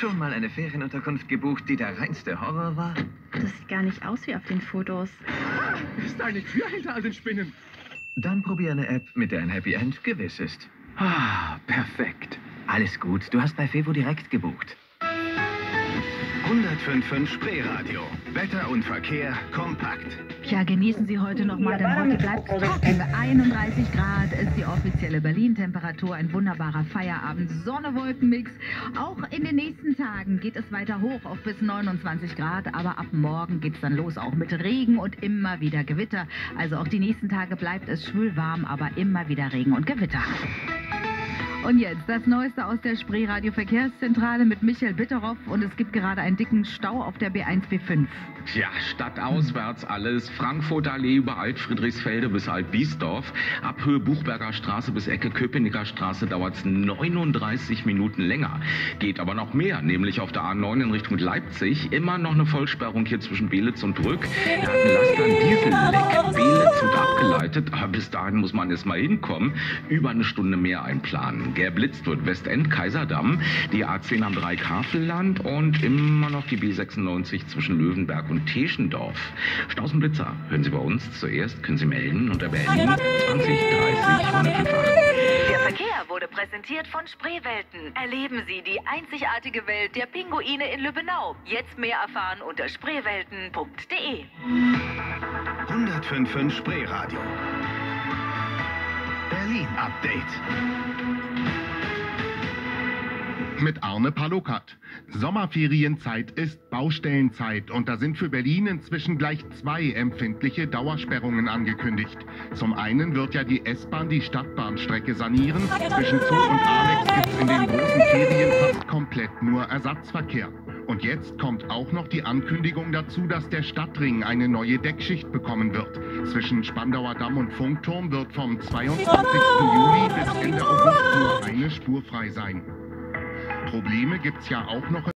Schon mal eine Ferienunterkunft gebucht, die der reinste Horror war? Das sieht gar nicht aus wie auf den Fotos. Ist eine Tür hinter all den Spinnen. Dann probier eine App, mit der ein Happy End gewiss ist. Ah, perfekt. Alles gut, du hast bei Fevo direkt gebucht. 105.5 Spreeradio. Wetter und Verkehr kompakt. Tja, genießen Sie heute noch mal, denn heute bleibt es trocken. 31 Grad ist die offizielle Berlin-Temperatur. Ein wunderbarer Feierabend. Sonne-Wolken-Mix. Auch in den nächsten Tagen geht es weiter hoch auf bis 29 Grad. Aber ab morgen geht es dann los, auch mit Regen und immer wieder Gewitter. Also auch die nächsten Tage bleibt es schwül warm, aber immer wieder Regen und Gewitter. Und jetzt das Neueste aus der Spreeradio Verkehrszentrale mit Michael Bitteroff und es gibt gerade einen dicken Stau auf der B1 B5. Tja, stadtauswärts alles. Frankfurter Allee über Alt-Friedrichsfelde bis Alt-Biesdorf. Ab Höhe Buchberger Straße bis Ecke Köpenicker Straße dauert es 39 Minuten länger. Geht aber noch mehr, nämlich auf der A9 in Richtung Leipzig. Immer noch eine Vollsperrung hier zwischen Belitz und Brück. Da hat ein Laster ein Dieselleck. Belitz wird abgeleitet, aber bis dahin muss man erst mal hinkommen. Über eine Stunde mehr einplanen. Gerblitzt wird Westend, Kaiserdamm, die A10 am 3 Kafelland und immer noch die B96 zwischen Löwenberg und Teschendorf. Stausenblitzer hören Sie bei uns zuerst, können Sie melden unter Berlin 20 30 158. Der Verkehr wurde präsentiert von Spreewelten. Erleben Sie die einzigartige Welt der Pinguine in Lübbenau. Jetzt mehr erfahren unter spreewelten.de. 105.5 Spreeradio. Berlin Update. mit Arne Palukat. Sommerferienzeit ist Baustellenzeit und da sind für Berlin inzwischen gleich zwei empfindliche Dauersperrungen angekündigt. Zum einen wird ja die S-Bahn die Stadtbahnstrecke sanieren. Zwischen Zoo und Alex gibt es in den großen Ferien fast komplett nur Ersatzverkehr. Und jetzt kommt auch noch die Ankündigung dazu, dass der Stadtring eine neue Deckschicht bekommen wird. Zwischen Spandauer Damm und Funkturm wird vom 22. Juli bis Ende August nur eine Spur frei sein. Probleme gibt's ja auch noch